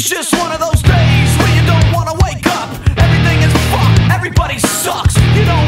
It's just one of those days where you don't wanna wake up. Everything is fucked, everybody sucks. You don't.